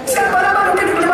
Sekarang malam, lanjut. ada